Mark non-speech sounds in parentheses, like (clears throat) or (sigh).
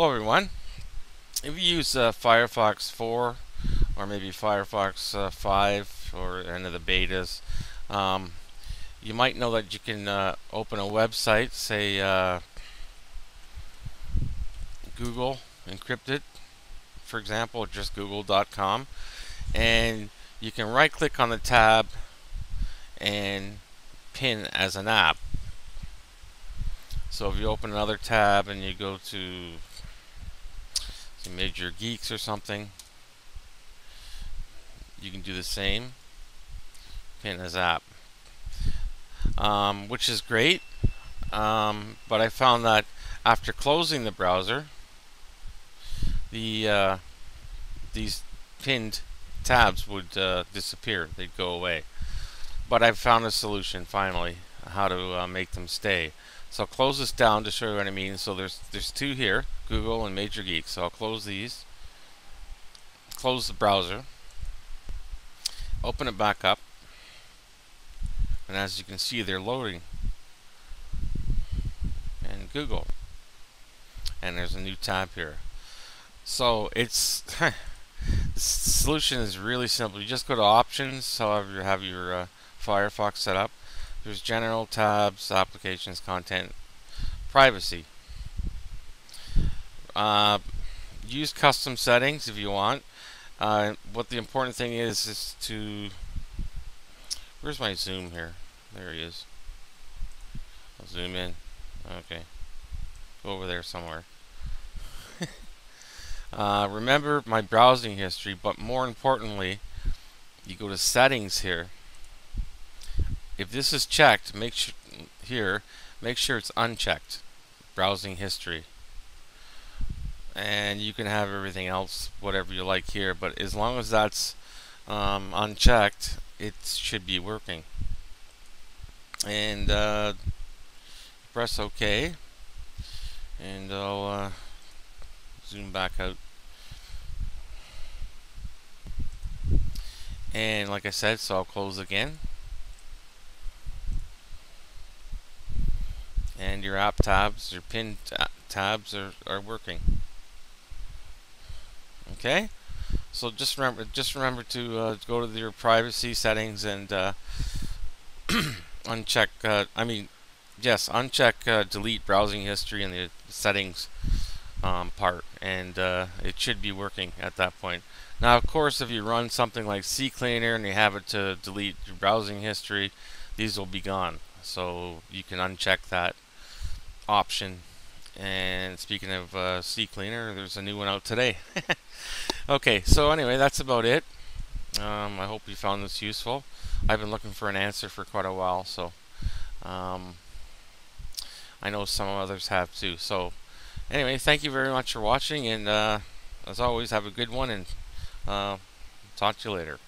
Hello everyone. If you use uh, Firefox 4 or maybe Firefox uh, 5 or any of the betas, um, you might know that you can uh, open a website, say uh, Google encrypted, for example, just google.com, and you can right click on the tab and pin as an app. So if you open another tab and you go to Major Geeks or something, you can do the same. Pin as app, um, which is great. Um, but I found that after closing the browser, the uh, these pinned tabs would uh, disappear. They'd go away. But I've found a solution finally how to uh, make them stay. So I'll close this down to show you what I mean. So there's there's two here, Google and Major Geek. So I'll close these. Close the browser. Open it back up. And as you can see, they're loading. And Google. And there's a new tab here. So it's (laughs) the solution is really simple. You just go to options, however you have your uh, Firefox set up there's general tabs, applications, content, privacy. Uh, use custom settings if you want. Uh, what the important thing is is to where's my zoom here? There he is. I'll zoom in. Okay. Go over there somewhere. (laughs) uh, remember my browsing history, but more importantly, you go to settings here if this is checked, make sure here, make sure it's unchecked. Browsing history. And you can have everything else, whatever you like here, but as long as that's um, unchecked, it should be working. And uh, press OK, and I'll uh, zoom back out. And like I said, so I'll close again. And your app tabs, your pin tabs are, are working. Okay, so just remember, just remember to uh, go to your privacy settings and uh, (clears throat) uncheck. Uh, I mean, yes, uncheck uh, delete browsing history in the settings um, part, and uh, it should be working at that point. Now, of course, if you run something like CCleaner and you have it to delete your browsing history, these will be gone. So you can uncheck that option. And speaking of uh, Cleaner, there's a new one out today. (laughs) okay, so anyway, that's about it. Um, I hope you found this useful. I've been looking for an answer for quite a while, so um, I know some others have too. So anyway, thank you very much for watching, and uh, as always, have a good one, and uh, talk to you later.